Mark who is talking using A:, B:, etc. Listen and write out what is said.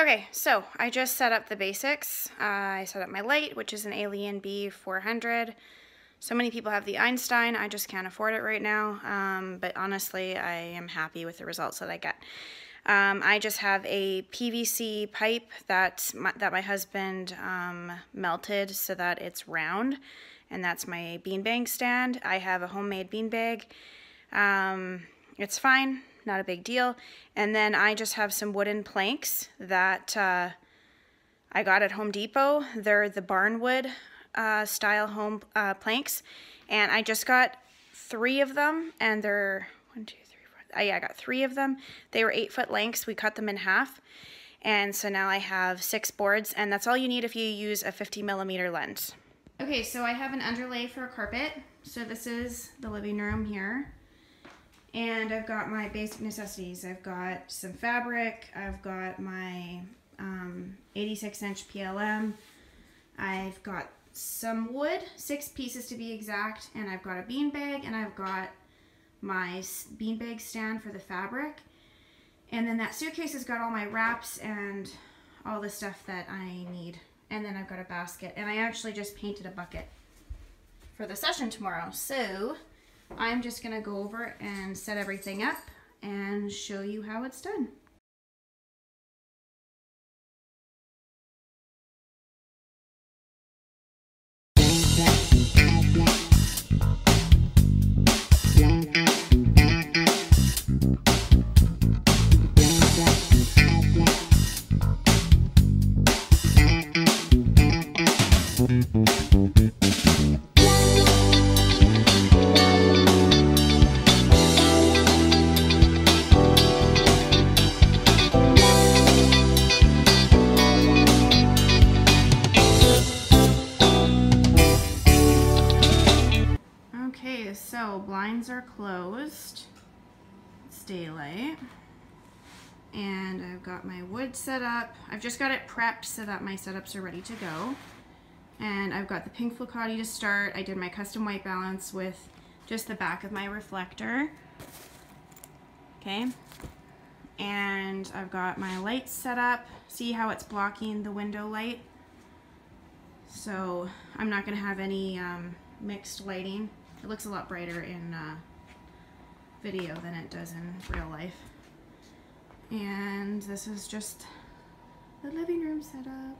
A: Okay, so I just set up the basics. Uh, I set up my light, which is an Alienbee 400. So many people have the Einstein. I just can't afford it right now. Um, but honestly, I am happy with the results that I get. Um, I just have a PVC pipe that my, that my husband um, melted so that it's round. And that's my beanbag stand. I have a homemade beanbag. Um, it's fine not a big deal. And then I just have some wooden planks that uh, I got at Home Depot. They're the barnwood uh, style home uh, planks. And I just got three of them and they're one, two, three, four. Uh, yeah, I got three of them. They were eight foot lengths. We cut them in half. And so now I have six boards and that's all you need if you use a 50 millimeter lens. Okay, so I have an underlay for a carpet. So this is the living room here. And I've got my basic necessities. I've got some fabric. I've got my um, 86 inch PLM. I've got some wood, six pieces to be exact. And I've got a bean bag and I've got my bean bag stand for the fabric. And then that suitcase has got all my wraps and all the stuff that I need. And then I've got a basket. And I actually just painted a bucket for the session tomorrow. So I'm just gonna go over and set everything up and show you how it's done. So blinds are closed. It's daylight. And I've got my wood set up. I've just got it prepped so that my setups are ready to go. And I've got the pink Flokati to start. I did my custom white balance with just the back of my reflector. Okay. And I've got my lights set up. See how it's blocking the window light? So I'm not gonna have any um, mixed lighting. It looks a lot brighter in uh, video than it does in real life. And this is just the living room setup.